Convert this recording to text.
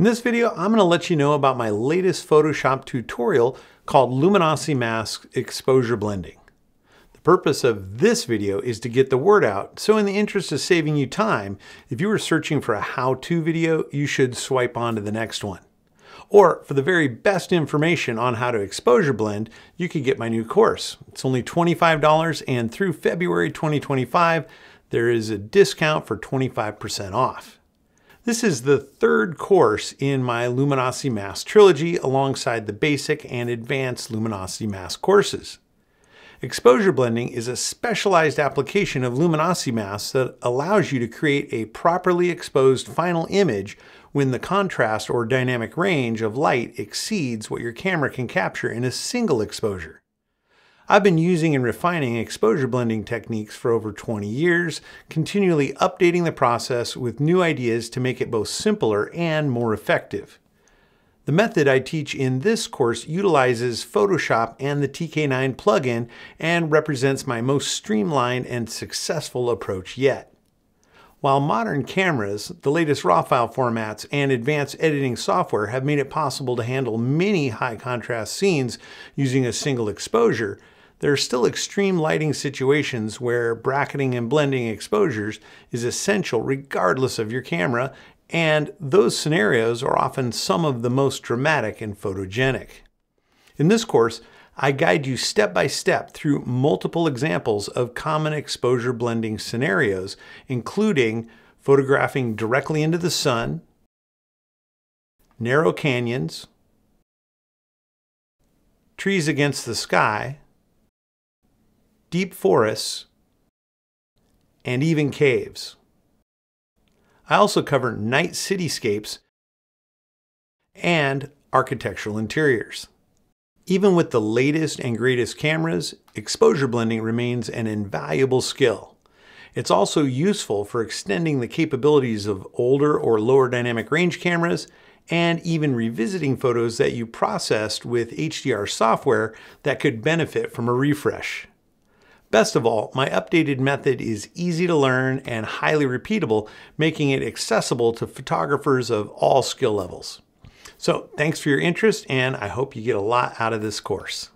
In this video, I'm going to let you know about my latest Photoshop tutorial called Luminosity Mask Exposure Blending. The purpose of this video is to get the word out, so in the interest of saving you time, if you were searching for a how-to video, you should swipe on to the next one. Or for the very best information on how to exposure blend, you could get my new course. It's only $25 and through February 2025, there is a discount for 25% off. This is the third course in my Luminosity Mask trilogy alongside the basic and advanced Luminosity Mask courses. Exposure blending is a specialized application of luminosity masks that allows you to create a properly exposed final image when the contrast or dynamic range of light exceeds what your camera can capture in a single exposure. I've been using and refining exposure blending techniques for over 20 years, continually updating the process with new ideas to make it both simpler and more effective. The method I teach in this course utilizes Photoshop and the TK9 plugin and represents my most streamlined and successful approach yet. While modern cameras, the latest RAW file formats, and advanced editing software have made it possible to handle many high contrast scenes using a single exposure, there are still extreme lighting situations where bracketing and blending exposures is essential regardless of your camera, and those scenarios are often some of the most dramatic and photogenic. In this course, I guide you step by step through multiple examples of common exposure blending scenarios, including photographing directly into the sun, narrow canyons, trees against the sky, deep forests, and even caves. I also cover night cityscapes and architectural interiors. Even with the latest and greatest cameras, exposure blending remains an invaluable skill. It's also useful for extending the capabilities of older or lower dynamic range cameras and even revisiting photos that you processed with HDR software that could benefit from a refresh. Best of all, my updated method is easy to learn and highly repeatable, making it accessible to photographers of all skill levels. So thanks for your interest and I hope you get a lot out of this course.